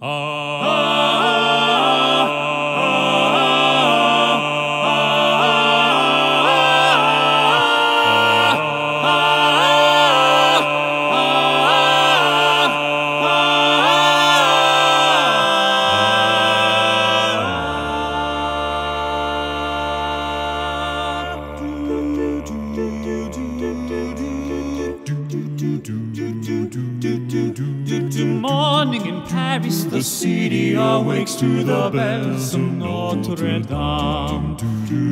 Oh. Morning in Paris, the city awakes to the bells of Notre Dame.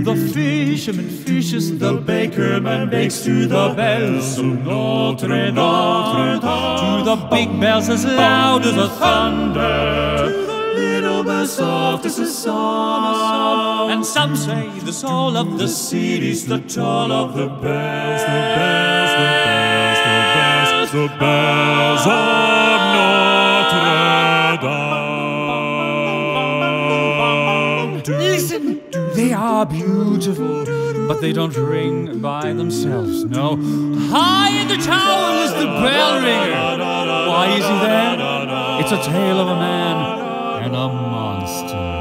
The fisherman fishes, the bakerman bakes to the bells of Notre Dame. To the big bells as loud as a thunder. To the little bells soft as a song. And some say the soul of the city's the toll of the bells, the bells, the bells, the bells, the bells of Notre are beautiful, but they don't ring by themselves. No, high in the tower is the bell ringer. Why is he there? It's a tale of a man and a monster.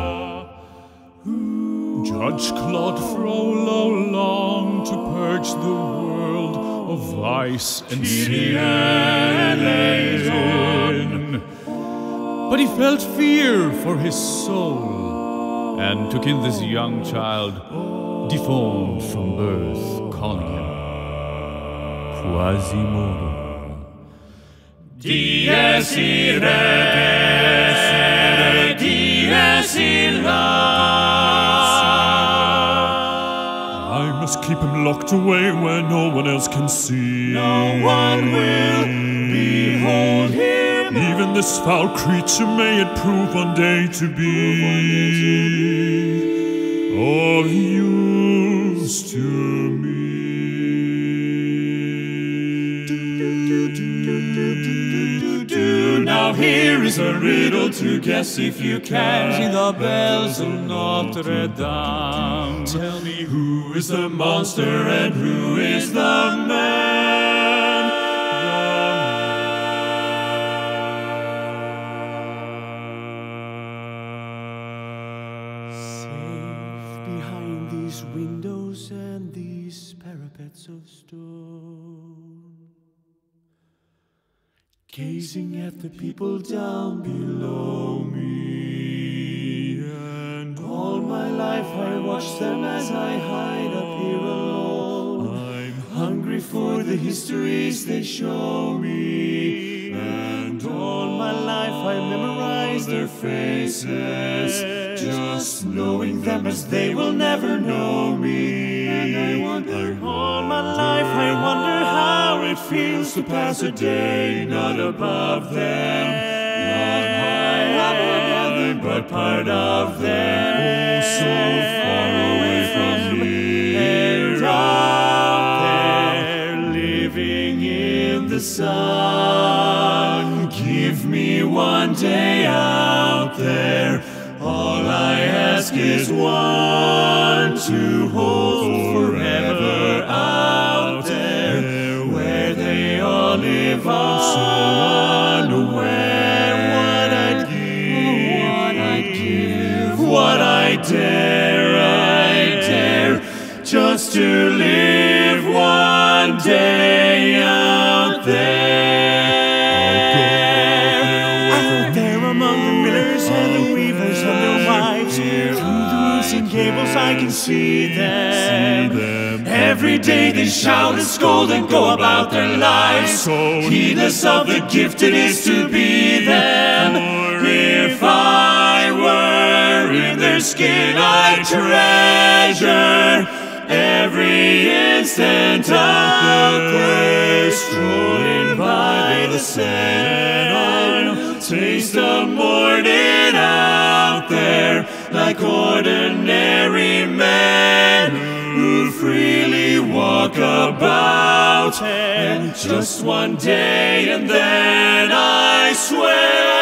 Judge Claude Frollo longed to purge the world of vice and sin. But he felt fear for his soul and took in this young child, deformed from birth, calling him Quasimodo. Dies irae, dies illa. I must keep him locked away where no one else can see. No one will behold him. Even this foul creature may it prove one day to be of use to me. Now here is a riddle to guess if you can. See the bells of Notre Dame. Tell me who is the monster and who is the man? Of stone. Gazing at the people down below me. And all my life I watch them as I hide up here alone. I'm hungry for the histories they show me. And all my life I memorize their faces. Just knowing them as they will never know me. And I wonder it feels to pass a day not above them. Not high above them, but part of them. Oh, so far away from me. They're living in the sun. Give me one day out there. All I ask is one to hold what I dare, I dare, just to live one day out there. Out there among the millers and the weavers and their wives, through the roofs and gables I can see them. Every day they shout and scold and go about their lives, so heedless of the gift it is to be them. Skin, I'd treasure every instant of there, strolling by the Seine. Taste the morning out there, like ordinary men who freely walk about. And just one day, and then I swear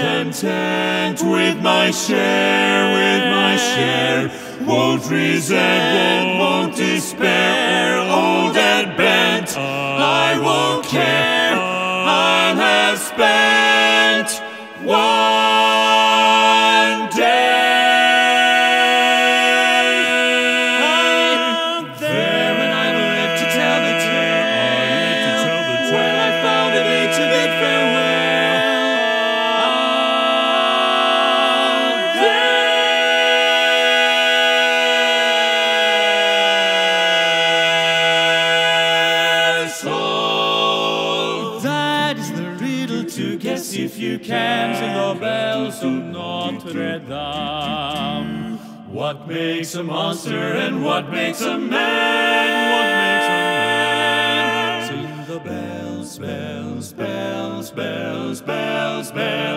content with my share, with my share. Won't resent, won't despair. Old and bent, I won't care. to guess if you can. Sing the bells of Notre Dame. What makes a monster and what makes a man? What makes a man? Sing the bells, bells, bells, bells, bells, bells.